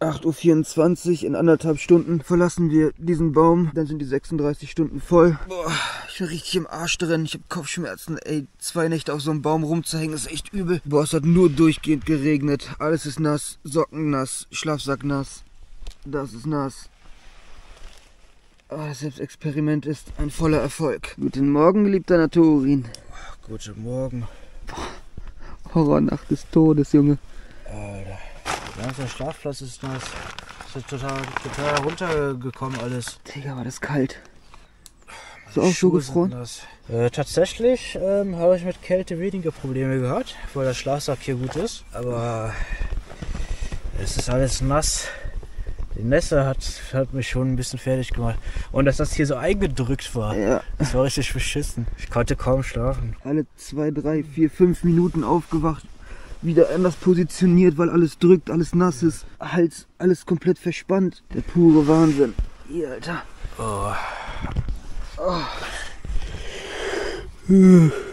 8.24 Uhr. In anderthalb Stunden verlassen wir diesen Baum. Dann sind die 36 Stunden voll. Boah, ich bin richtig im Arsch drin. Ich hab Kopfschmerzen. Ey, zwei Nächte auf so einem Baum rumzuhängen ist echt übel. Boah, es hat nur durchgehend geregnet. Alles ist nass. Socken nass. Schlafsack nass. Das ist nass. Ah, das Selbstexperiment ist ein voller Erfolg. Guten Morgen, geliebter Naturin. Guten Morgen. Horrornacht des Todes, Junge. Alter. Der ganze Schlafplatz ist nass. Ist total, total runtergekommen alles. Digga, war das kalt. So auch so gefroren? Äh, tatsächlich ähm, habe ich mit Kälte weniger Probleme gehabt, weil der Schlafsack hier gut ist. Aber es ist alles nass. Die Nässe hat, hat mich schon ein bisschen fertig gemacht. Und dass das hier so eingedrückt war, Ja. das war richtig beschissen. Ich konnte kaum schlafen. Alle zwei, drei, vier, fünf Minuten aufgewacht. Wieder anders positioniert, weil alles drückt, alles nass ist. Hals, alles komplett verspannt. Der pure Wahnsinn. Hier, Alter. Oh. Oh.